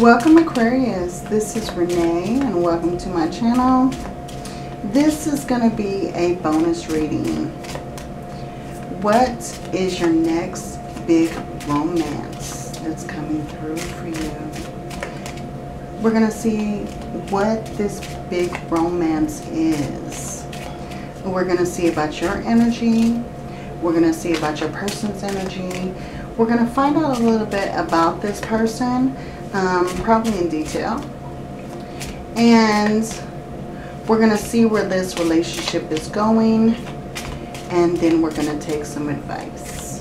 Welcome Aquarius, this is Renee and welcome to my channel. This is going to be a bonus reading. What is your next big romance that's coming through for you? We're going to see what this big romance is. We're going to see about your energy. We're going to see about your person's energy. We're going to find out a little bit about this person um, probably in detail. And we're going to see where this relationship is going. And then we're going to take some advice.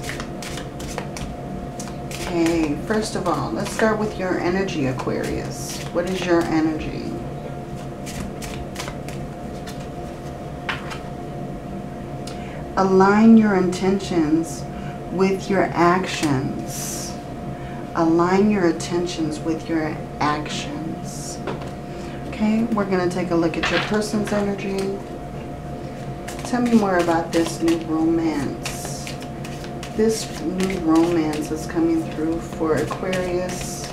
Okay, first of all, let's start with your energy, Aquarius. What is your energy? Align your intentions with your actions align your attentions with your actions. Okay, we're going to take a look at your person's energy. Tell me more about this new romance. This new romance is coming through for Aquarius.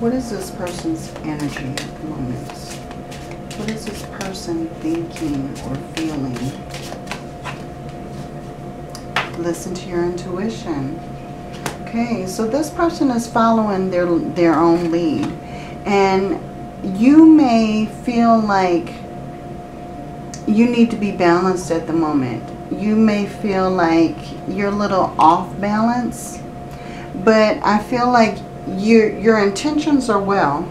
What is this person's energy at the moment? What is this person thinking or feeling? Listen to your intuition. Okay, so this person is following their, their own lead. And you may feel like you need to be balanced at the moment. You may feel like you're a little off balance. But I feel like your, your intentions are well.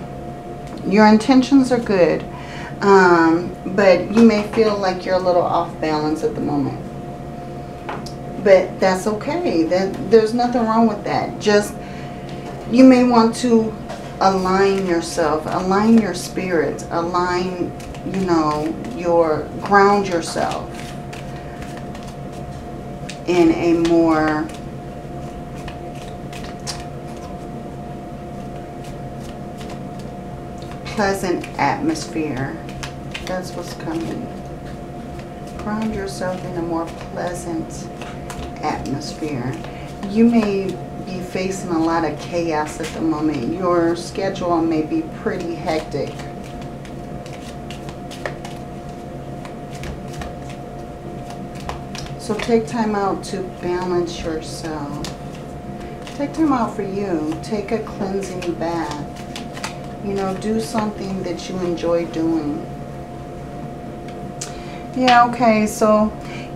Your intentions are good. Um, but you may feel like you're a little off balance at the moment. But that's okay. That There's nothing wrong with that. Just, you may want to align yourself, align your spirit, align, you know, your, ground yourself in a more pleasant atmosphere. That's what's coming. Ground yourself in a more pleasant atmosphere. You may be facing a lot of chaos at the moment. Your schedule may be pretty hectic. So take time out to balance yourself. Take time out for you. Take a cleansing bath. You know, do something that you enjoy doing. Yeah, okay, so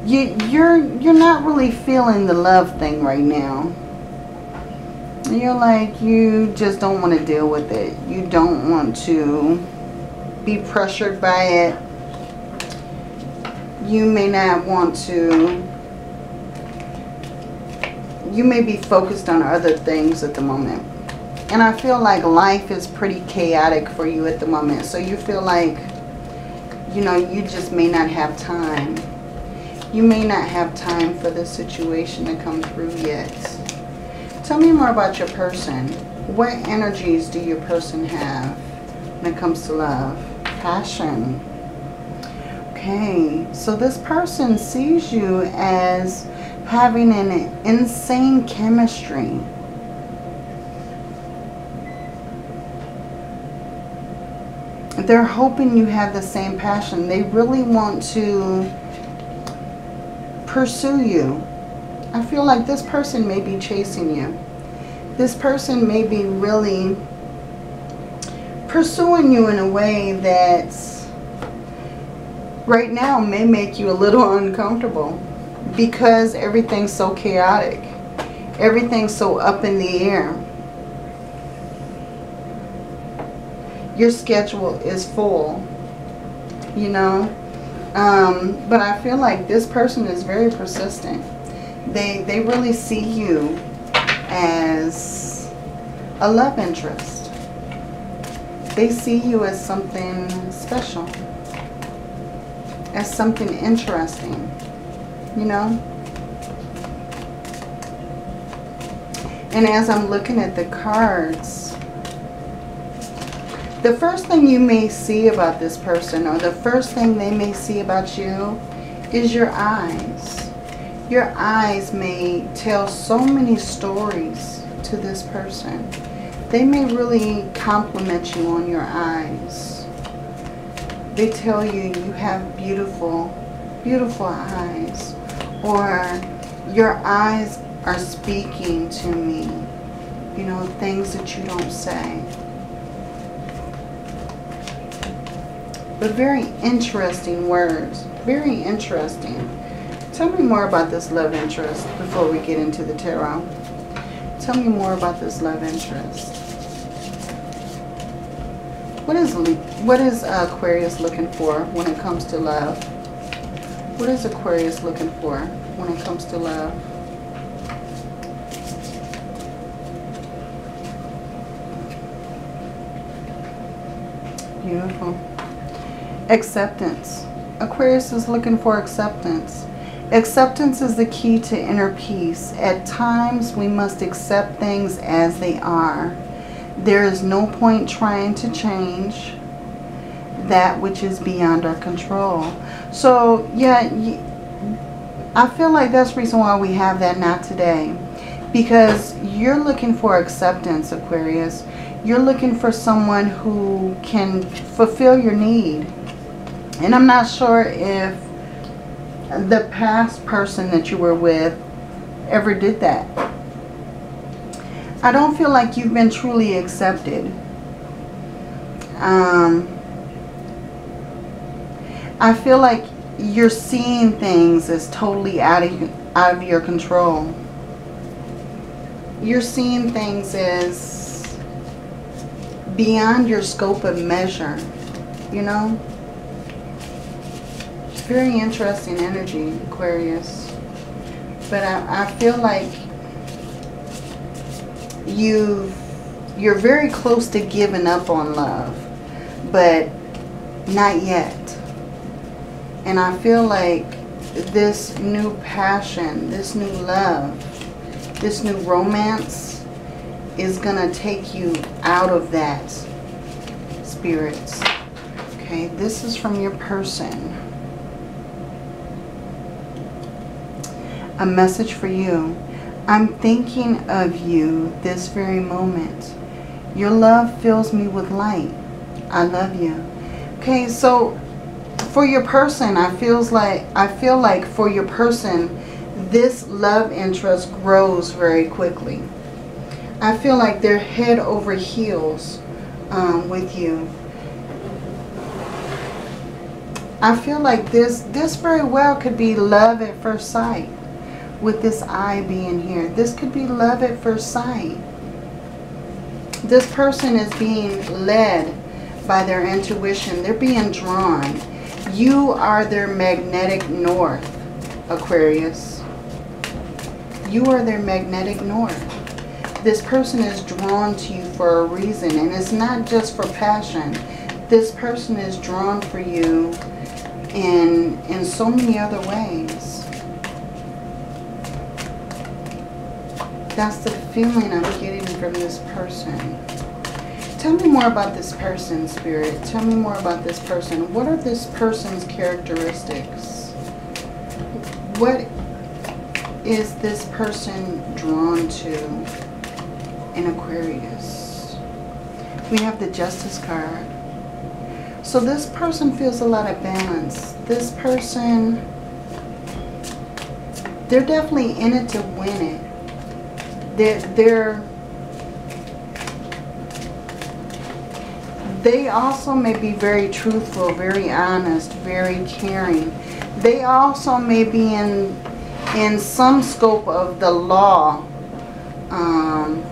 you you're you're not really feeling the love thing right now. You're like you just don't want to deal with it. You don't want to be pressured by it. You may not want to you may be focused on other things at the moment. And I feel like life is pretty chaotic for you at the moment. So you feel like you know you just may not have time you may not have time for this situation to come through yet. Tell me more about your person. What energies do your person have when it comes to love? Passion. Okay, so this person sees you as having an insane chemistry. They're hoping you have the same passion. They really want to pursue you. I feel like this person may be chasing you. This person may be really pursuing you in a way that right now may make you a little uncomfortable because everything's so chaotic. Everything's so up in the air. Your schedule is full, you know. Um, but I feel like this person is very persistent. They, they really see you as a love interest. They see you as something special. As something interesting. You know? And as I'm looking at the cards, the first thing you may see about this person or the first thing they may see about you is your eyes. Your eyes may tell so many stories to this person. They may really compliment you on your eyes. They tell you you have beautiful, beautiful eyes. Or your eyes are speaking to me. You know, things that you don't say. But very interesting words. Very interesting. Tell me more about this love interest before we get into the tarot. Tell me more about this love interest. What is what is Aquarius looking for when it comes to love? What is Aquarius looking for when it comes to love? Beautiful. Acceptance. Aquarius is looking for acceptance. Acceptance is the key to inner peace. At times, we must accept things as they are. There is no point trying to change that which is beyond our control. So, yeah, I feel like that's the reason why we have that not today. Because you're looking for acceptance, Aquarius. You're looking for someone who can fulfill your need. And I'm not sure if the past person that you were with ever did that. I don't feel like you've been truly accepted. Um, I feel like you're seeing things as totally out of, out of your control. You're seeing things as beyond your scope of measure, you know? Very interesting energy, Aquarius. But I, I feel like you you're very close to giving up on love, but not yet. And I feel like this new passion, this new love, this new romance is going to take you out of that, spirits. Okay, this is from your person. A message for you. I'm thinking of you this very moment. Your love fills me with light. I love you. Okay, so for your person, I feels like I feel like for your person, this love interest grows very quickly. I feel like they're head over heels um, with you. I feel like this this very well could be love at first sight with this eye being here. This could be love at first sight. This person is being led by their intuition. They're being drawn. You are their magnetic north, Aquarius. You are their magnetic north. This person is drawn to you for a reason. And it's not just for passion. This person is drawn for you in, in so many other ways. That's the feeling I'm getting from this person. Tell me more about this person, Spirit. Tell me more about this person. What are this person's characteristics? What is this person drawn to in Aquarius? We have the Justice card. So this person feels a lot of balance. This person, they're definitely in it to win it they're, they're they also may be very truthful, very honest, very caring. They also may be in in some scope of the law um,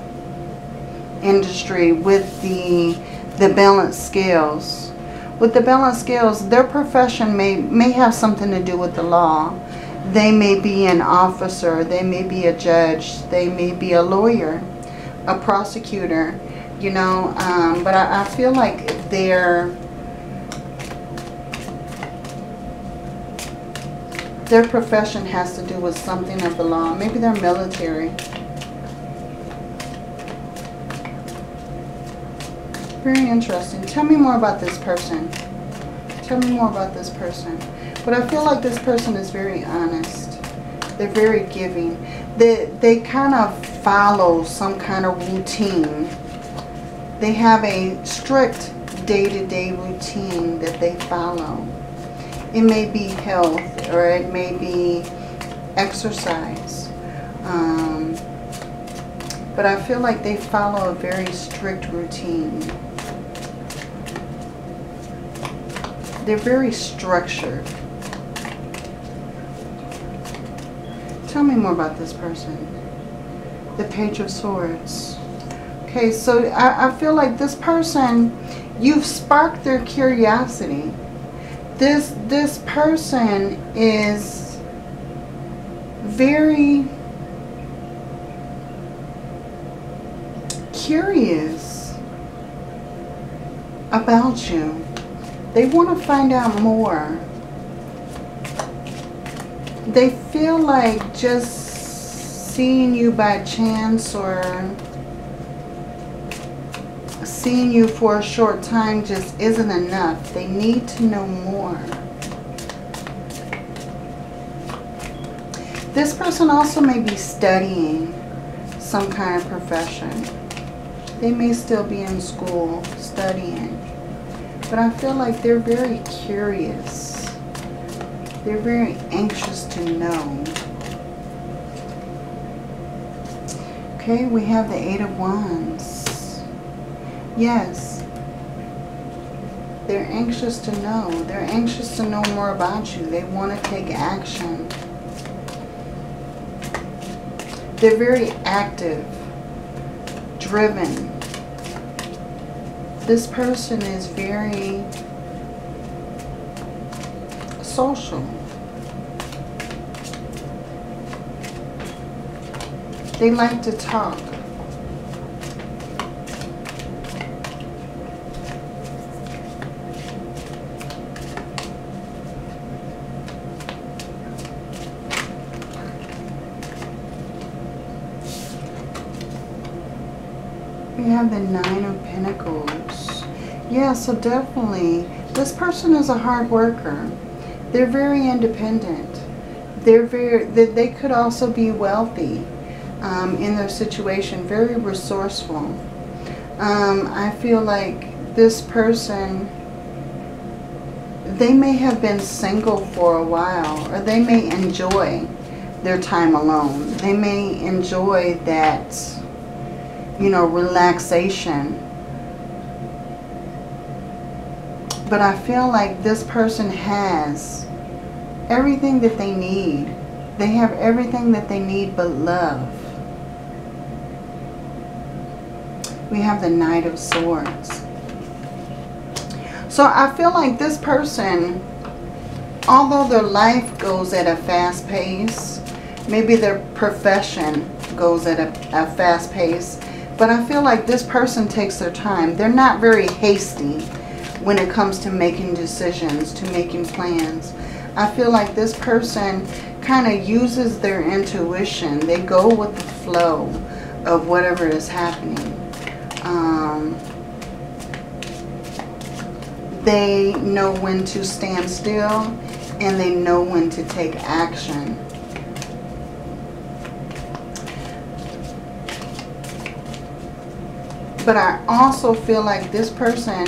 industry with the the balance scales. With the balance scales, their profession may may have something to do with the law. They may be an officer, they may be a judge, they may be a lawyer, a prosecutor, you know, um, but I, I feel like their their profession has to do with something of the law. Maybe they're military. Very interesting. Tell me more about this person. Tell me more about this person. But I feel like this person is very honest. They're very giving. They, they kind of follow some kind of routine. They have a strict day-to-day -day routine that they follow. It may be health or it may be exercise. Um, but I feel like they follow a very strict routine. They're very structured. Tell me more about this person. The Page of Swords. Okay, so I, I feel like this person, you've sparked their curiosity. This, this person is very curious about you. They want to find out more. They feel like just seeing you by chance or seeing you for a short time just isn't enough. They need to know more. This person also may be studying some kind of profession. They may still be in school studying. But I feel like they're very curious. They're very anxious to know. Okay, we have the Eight of Wands. Yes. They're anxious to know. They're anxious to know more about you. They want to take action. They're very active driven. This person is very social. They like to talk. We have the Nine of Pentacles. Yeah, so definitely, this person is a hard worker. They're very independent. They're very, they, they could also be wealthy um, in their situation, very resourceful. Um, I feel like this person, they may have been single for a while, or they may enjoy their time alone. They may enjoy that you know, relaxation. But I feel like this person has everything that they need. They have everything that they need but love. We have the Knight of Swords. So I feel like this person, although their life goes at a fast pace, maybe their profession goes at a, a fast pace, but I feel like this person takes their time. They're not very hasty when it comes to making decisions, to making plans. I feel like this person kind of uses their intuition. They go with the flow of whatever is happening. Um, they know when to stand still and they know when to take action. But I also feel like this person,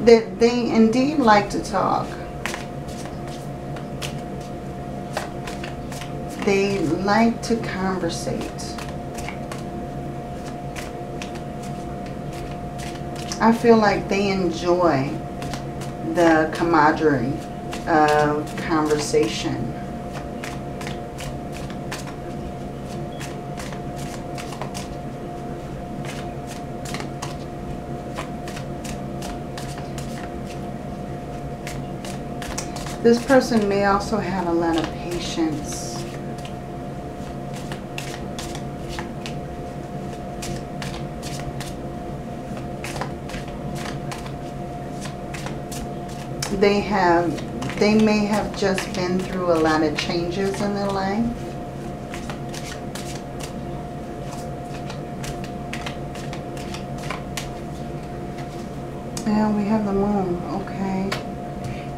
that they indeed like to talk. They like to conversate. I feel like they enjoy the camaraderie of conversation. This person may also have a lot of patience. They have, they may have just been through a lot of changes in their life. And we have the moon.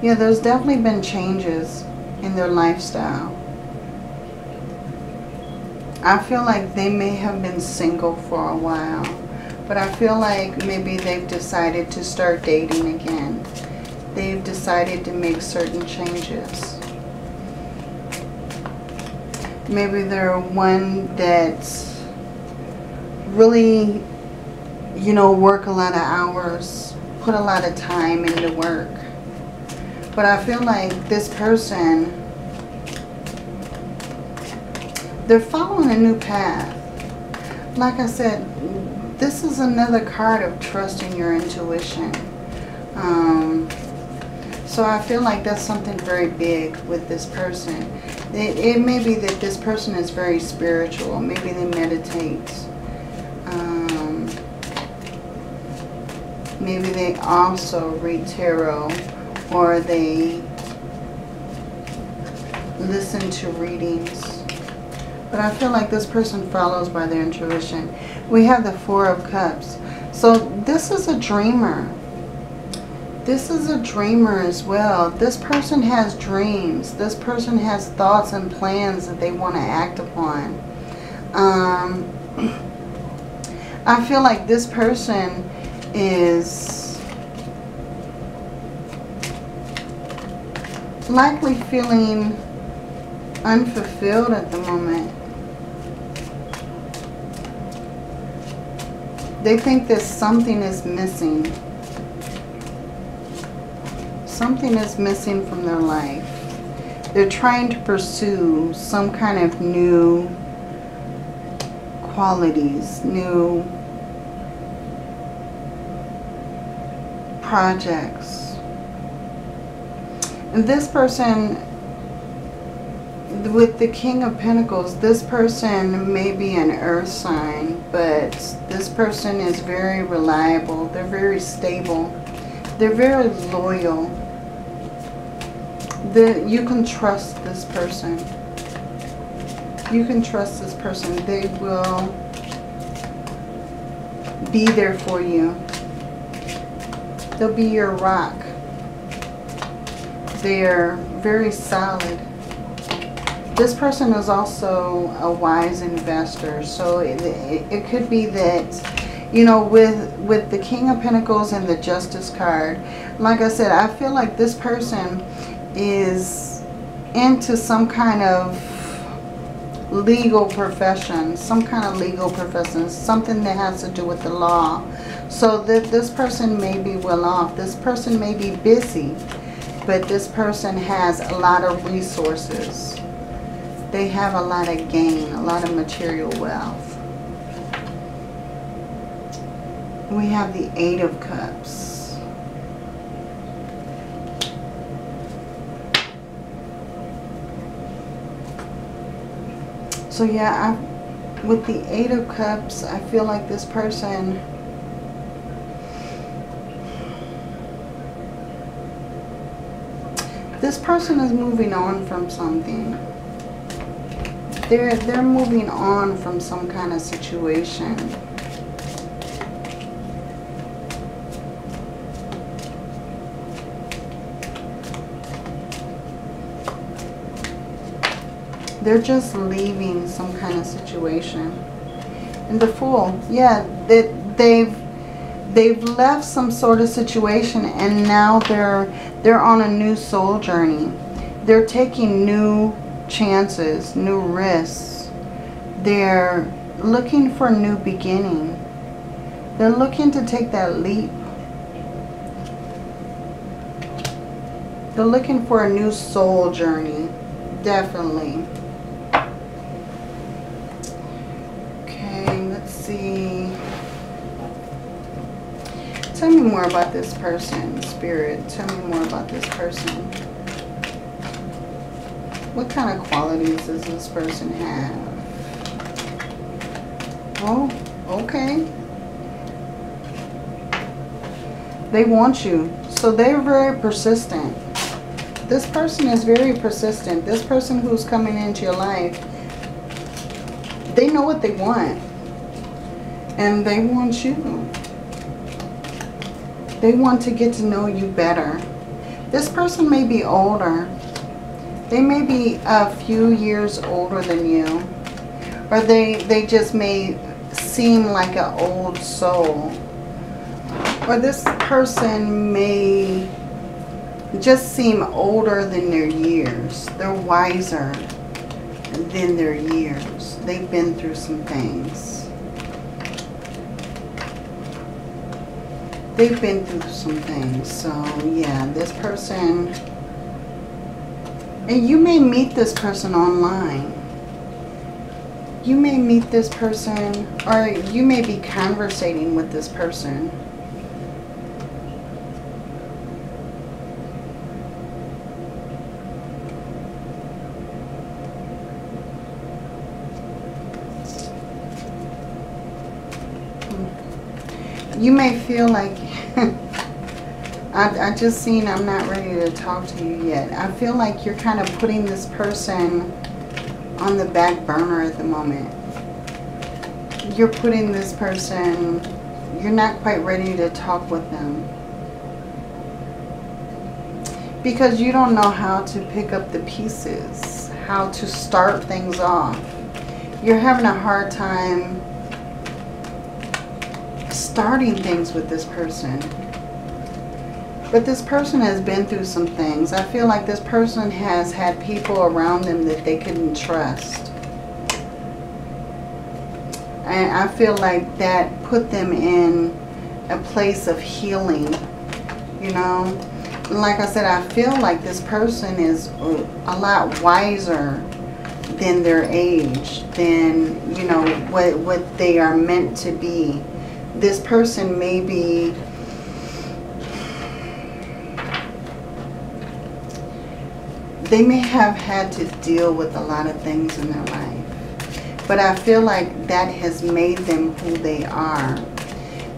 Yeah, there's definitely been changes in their lifestyle. I feel like they may have been single for a while. But I feel like maybe they've decided to start dating again. They've decided to make certain changes. Maybe they're one that's really, you know, work a lot of hours, put a lot of time into work. But I feel like this person, they're following a new path. Like I said, this is another card of trusting your intuition. Um, so I feel like that's something very big with this person. It, it may be that this person is very spiritual. Maybe they meditate. Um, maybe they also read tarot or they listen to readings. But I feel like this person follows by their intuition. We have the Four of Cups. So this is a dreamer. This is a dreamer as well. This person has dreams. This person has thoughts and plans that they want to act upon. Um, I feel like this person is likely feeling unfulfilled at the moment. They think that something is missing. Something is missing from their life. They're trying to pursue some kind of new qualities, new projects. This person with the King of Pentacles, this person may be an earth sign, but this person is very reliable. They're very stable. They're very loyal. You can trust this person. You can trust this person. They will be there for you. They'll be your rock. They're very solid this person is also a wise investor. So it, it, could be that, you know, with, with the King of Pentacles and the Justice card, like I said, I feel like this person is into some kind of legal profession, some kind of legal profession, something that has to do with the law. So that this person may be well off. This person may be busy, but this person has a lot of resources they have a lot of gain, a lot of material wealth. We have the Eight of Cups. So yeah, I, with the Eight of Cups, I feel like this person this person is moving on from something they're they're moving on from some kind of situation. They're just leaving some kind of situation. And the Fool, yeah, they, they've they've left some sort of situation and now they're they're on a new soul journey. They're taking new chances, new risks. They're looking for a new beginning. They're looking to take that leap. They're looking for a new soul journey. Definitely. Tell me more about this person, Spirit. Tell me more about this person. What kind of qualities does this person have? Oh, okay. They want you. So they're very persistent. This person is very persistent. This person who's coming into your life, they know what they want. And they want you. They want to get to know you better. This person may be older. They may be a few years older than you. Or they, they just may seem like an old soul. Or this person may just seem older than their years. They're wiser than their years. They've been through some things. They've been through some things. So, yeah, this person... And you may meet this person online. You may meet this person, or you may be conversating with this person. you may feel like I, I just seen I'm not ready to talk to you yet. I feel like you're kind of putting this person on the back burner at the moment. You're putting this person, you're not quite ready to talk with them. Because you don't know how to pick up the pieces, how to start things off. You're having a hard time starting things with this person. But this person has been through some things. I feel like this person has had people around them that they couldn't trust. And I feel like that put them in a place of healing. You know? Like I said, I feel like this person is a lot wiser than their age, than, you know, what, what they are meant to be this person may be they may have had to deal with a lot of things in their life. But I feel like that has made them who they are.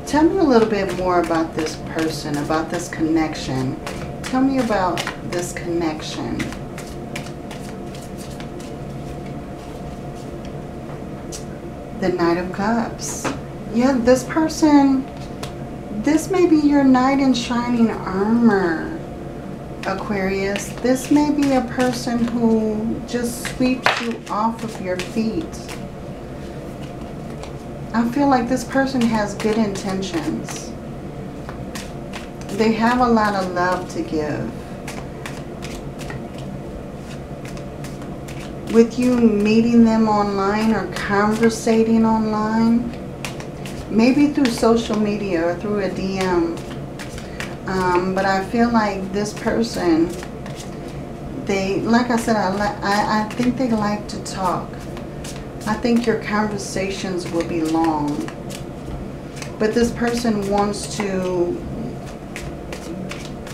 Tell me a little bit more about this person, about this connection. Tell me about this connection. The Knight of Cups yeah, this person, this may be your knight in shining armor, Aquarius. This may be a person who just sweeps you off of your feet. I feel like this person has good intentions. They have a lot of love to give. With you meeting them online or conversating online, maybe through social media or through a DM. Um, but I feel like this person, they, like I said, I, I, I think they like to talk. I think your conversations will be long. But this person wants to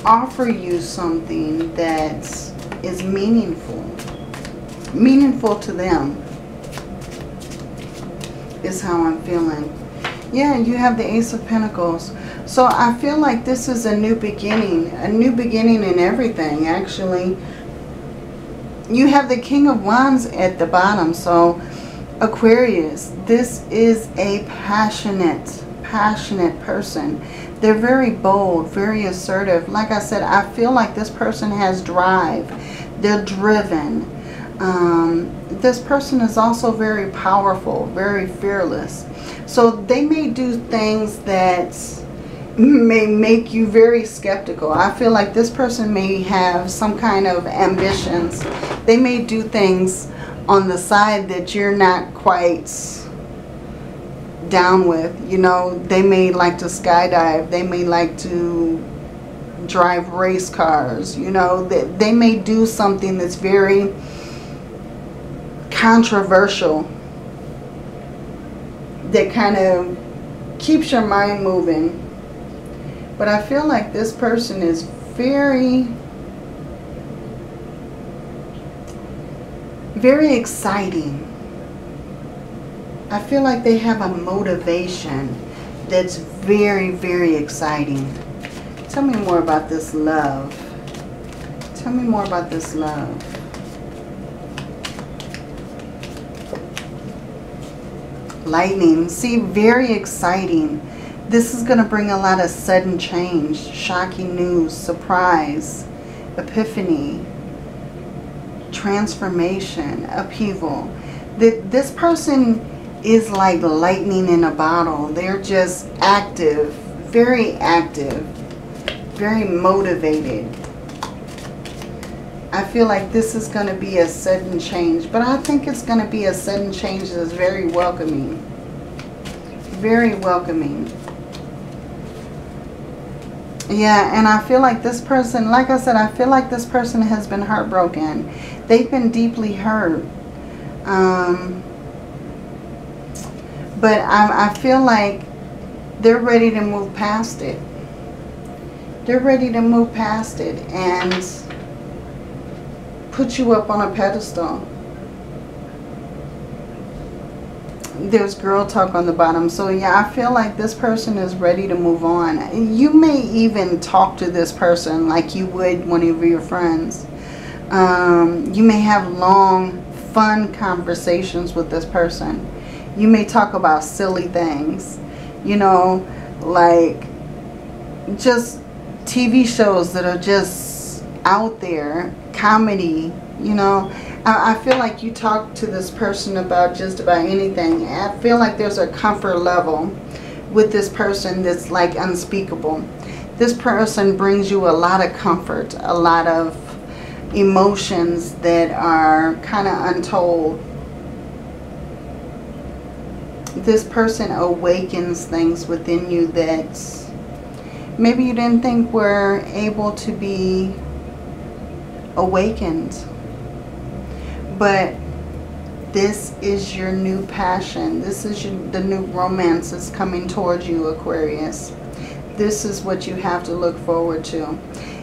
offer you something that is meaningful. Meaningful to them is how I'm feeling. Yeah, you have the Ace of Pentacles. So I feel like this is a new beginning. A new beginning in everything, actually. You have the King of Wands at the bottom. So Aquarius, this is a passionate, passionate person. They're very bold, very assertive. Like I said, I feel like this person has drive. They're driven. Um, this person is also very powerful, very fearless. So they may do things that may make you very skeptical. I feel like this person may have some kind of ambitions. They may do things on the side that you're not quite down with. You know, they may like to skydive. They may like to drive race cars. You know, they, they may do something that's very controversial that kind of keeps your mind moving. But I feel like this person is very, very exciting. I feel like they have a motivation that's very, very exciting. Tell me more about this love. Tell me more about this love. lightning. See, very exciting. This is going to bring a lot of sudden change, shocking news, surprise, epiphany, transformation, upheaval. That this person is like lightning in a bottle. They're just active, very active, very motivated. I feel like this is going to be a sudden change, but I think it's going to be a sudden change that's very welcoming. Very welcoming. Yeah, and I feel like this person, like I said, I feel like this person has been heartbroken. They've been deeply hurt. Um, but I, I feel like they're ready to move past it. They're ready to move past it and put you up on a pedestal. There's girl talk on the bottom. So yeah, I feel like this person is ready to move on. You may even talk to this person like you would one of your friends. Um, you may have long, fun conversations with this person you may talk about silly things, you know, like just TV shows that are just out there, comedy, you know. I, I feel like you talk to this person about just about anything. I feel like there's a comfort level with this person that's like unspeakable. This person brings you a lot of comfort, a lot of emotions that are kind of untold this person awakens things within you that maybe you didn't think were able to be awakened. But this is your new passion. This is your, the new romance that's coming towards you, Aquarius. This is what you have to look forward to.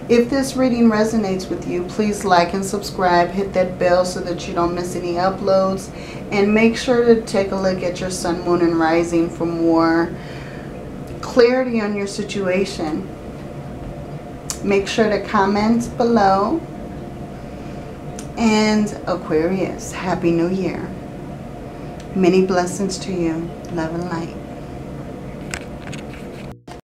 If this reading resonates with you, please like and subscribe. Hit that bell so that you don't miss any uploads. And make sure to take a look at your sun, moon, and rising for more clarity on your situation. Make sure to comment below. And Aquarius, Happy New Year. Many blessings to you. Love and light.